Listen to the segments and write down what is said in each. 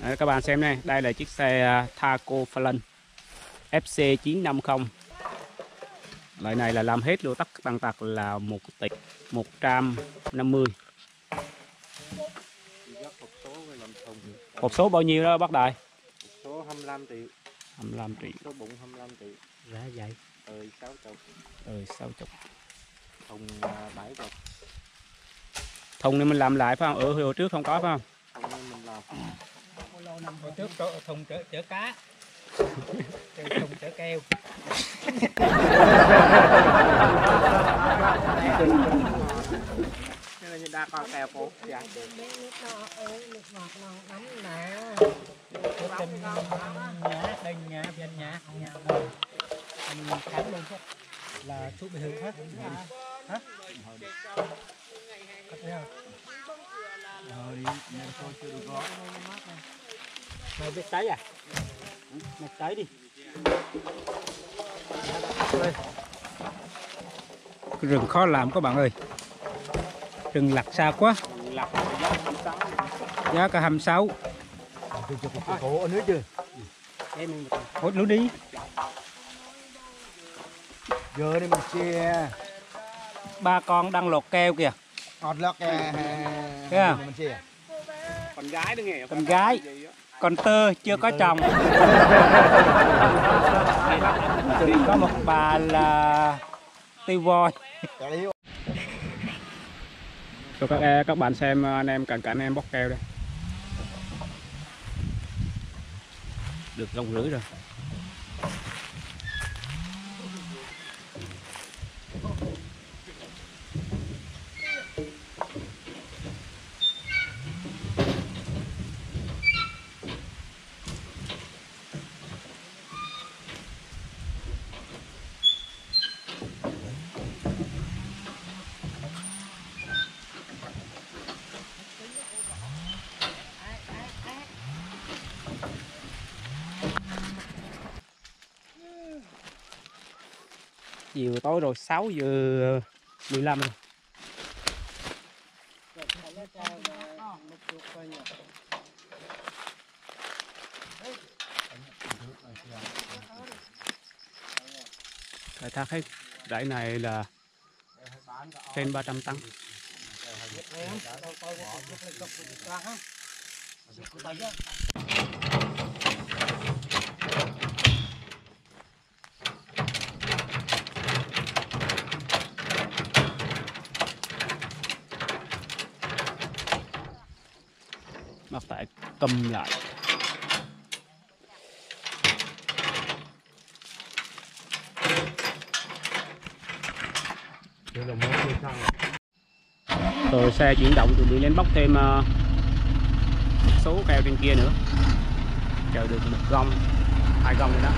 Đấy, các bạn xem này, đây là chiếc xe à, Taco Fallon FC 950 Loại này là làm hết luôn tất tần tật là 1 tỷ 150 hộp số với làm thùng Hộp số bao nhiêu đó bác Đại? hộp số 25 triệu. 25 triệu. Số bụng 25 triệu. Giá vậy? Ơi 60 Ừ 60 thùng à, 7 bọc Thùng này mình làm lại phải không? Ừ hồi trước không có phải không? Hồi trước thùng chở, chở cá thùng chở keo đa con kèo phố dạ trên nhà, đây nhà, nhà, Mình khám luôn Là thuốc bị hư hết Hả? Có thấy không? Mày biết tới à? Mày tới đi rừng khó làm các bạn ơi Rừng lặt xa quá giá 26 Giá cả 26 Khổ ở nước chưa? em mình Hốt lúa đi Giờ đi mình chia Ba con đang lột keo kìa Ọt lọc kìa Thấy không? Mình chia. Con gái đó nghe Con gái. Còn tơ chưa có chồng. Có một bà là tiêu voi. Cho các em- các bạn xem anh em cận cảnh em bóc keo đây. Được rong rưỡi rồi chiều tối rồi 6 giờ 15 rồi. Khai thác hết rẫy này là trên 300 tấn. Mà phải cầm lại. Rồi xe chuyển động chuẩn bị lên bóc thêm uh, số keo trên kia nữa. Chờ được một gông hai gông rồi đó.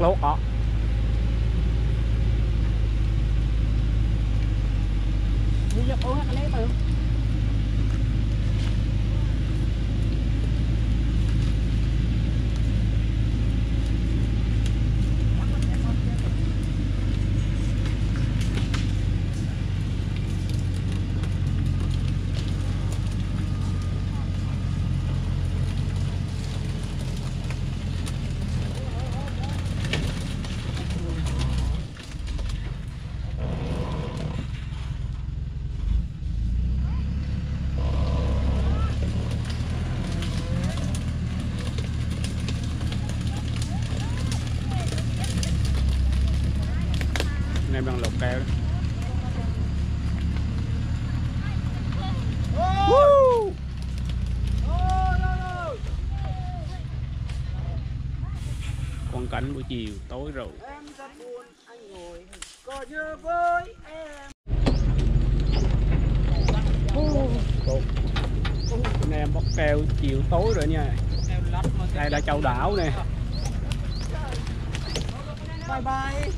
Giật họ đi giật lỗ hết lấy từ? em đang lột keo đó. Con cảnh buổi chiều tối rồi. Em rất buồn anh ngồi có nhớ với em nè em bóc keo chiều tối rồi nha. Đây là châu đảo nè. Bye bye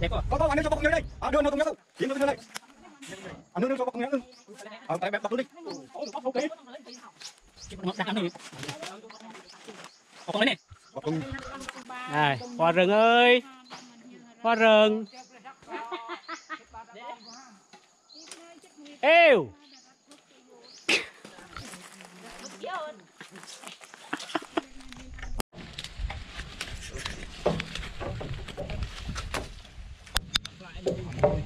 có có anh cho bọc nhớ đây? À, đưa nó cùng nhớ không? Kiếm nó đưa đây. À, đưa nó cho bọc nhớ à, tại bọc tôi đi. Bọc cùng này hoa rừng ơi. Hoa rừng yêu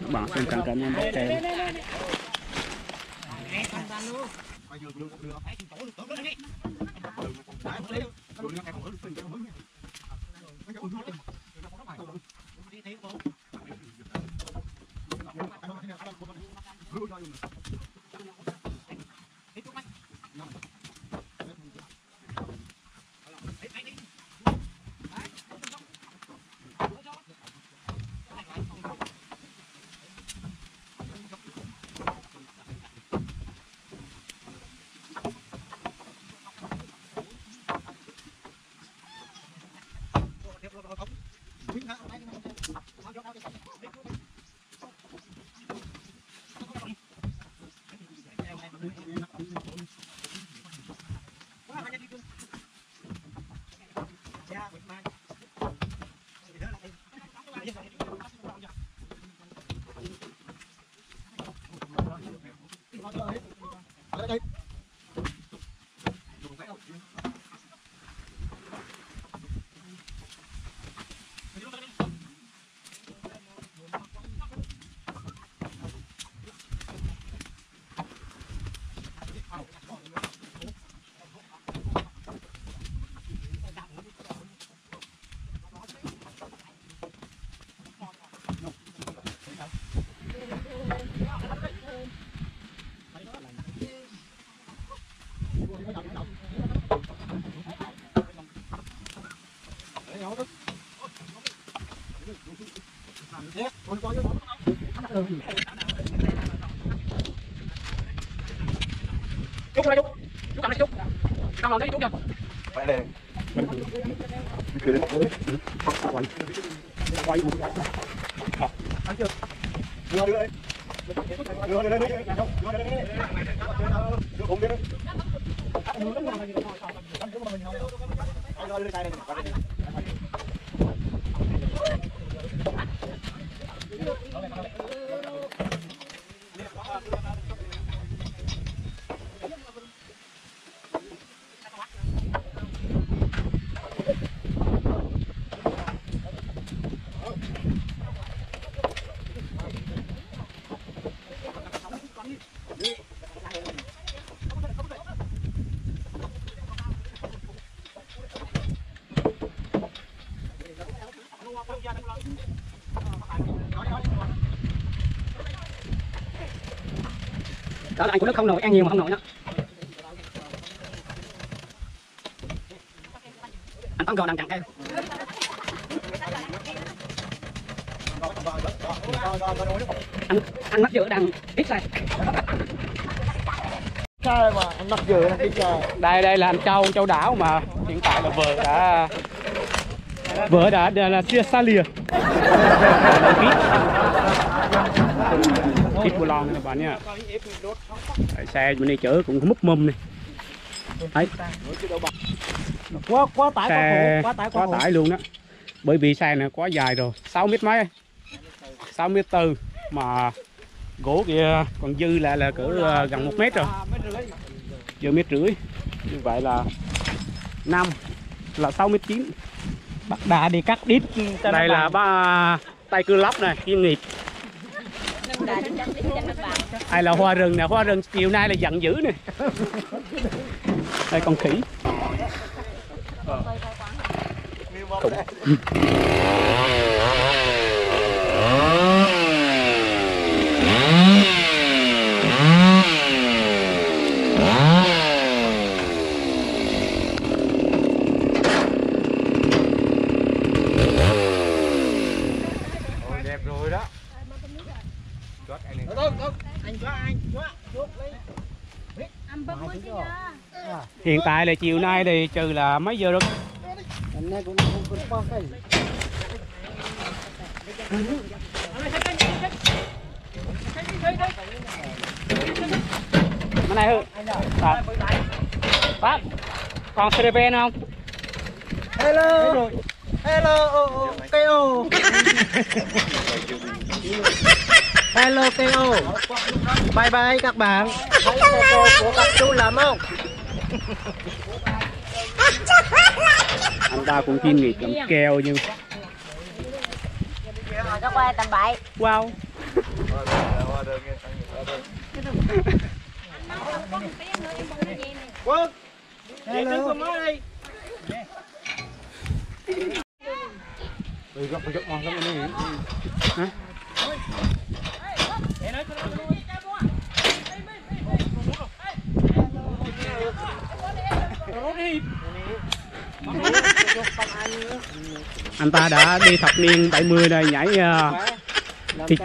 các bạn xem cận cảnh em Chúc đây chúc. Chúc cầm đây chúc. Cầm lòng đấy chúc chưa? quay quay đưa đưa đây đưa đưa đây đưa đây đưa cùng đi Đó là anh cũng nước không nổi, ăn nhiều mà không nổi đó. Anh tóm gò đang chặn keo. Anh anh mắc giữa đang ít sai. Sai mà anh nắp dừa đi chờ. đây đây là anh châu châu đảo mà hiện tại là vợ đã vợ đã, đã là chia xa lìa ít bù lon các bạn nha. Đấy, xe bên đây chở cũng múc mâm này. Đấy, Quá quá tải xe quá tải quá tải luôn đó bởi vì xe này quá dài rồi. 6 mét mấy. 6 mét tư mà gỗ kia còn dư lại là cỡ ờ, gần một mét rồi. Giờ mét rưỡi. Như vậy là năm là 6 mét chín Bắt đà đi cắt đít cho đây là ba tay cưa lóc này chuyên nghiệp hay là hoa rừng nè hoa rừng chiều nay là giận dữ nè. Đây con khỉ. Ăn hiện tại là chiều nay thì trừ là mấy giờ rồi anh này cũng không có bao cái cái này hư Pháp còn CDP không hello hello ô hello ô bye bye các bạn. Thấy cô của các chú làm không anh ta cũng chuyên nghiệp làm keo nhưng Nó quay tầm bậy. wow. Quân hello. Anh ta đã đi thập niên 70 này nhảy uh, làm Thịt